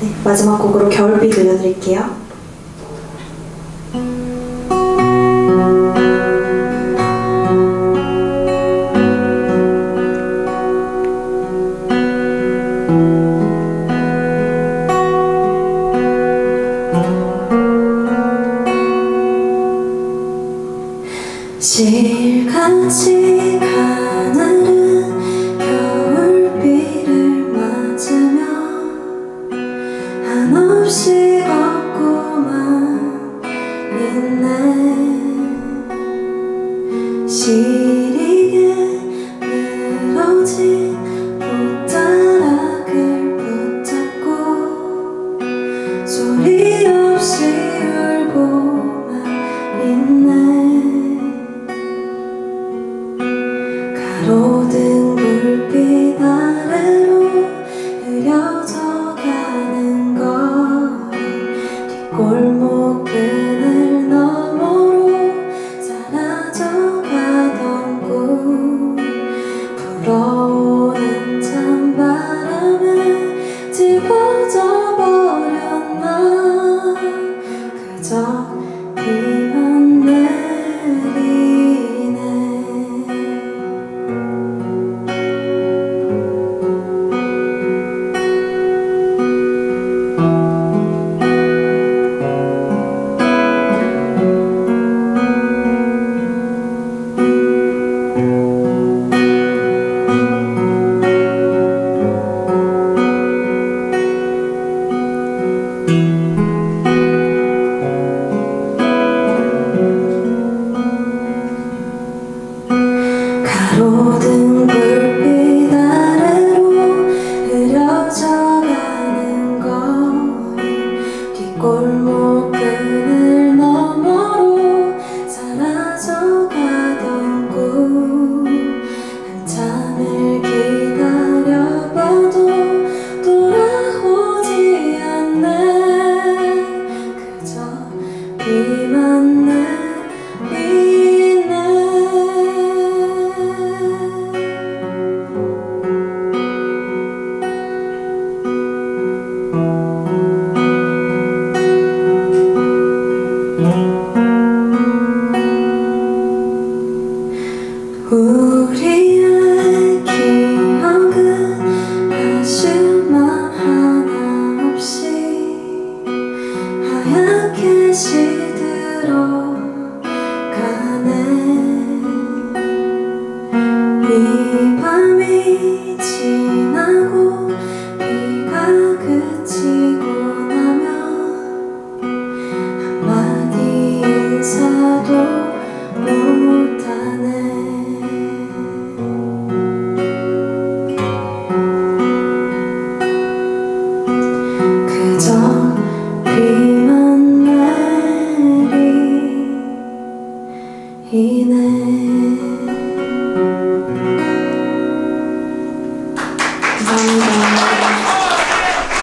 네, 마지막 곡으로 겨울비 들려드릴게요. 실같이 보지 못다락을 붙잡고 소리 없이 울고만 있네. 가로등 저 비만 내리네 thank mm -hmm. you 우리 Mm-hmm.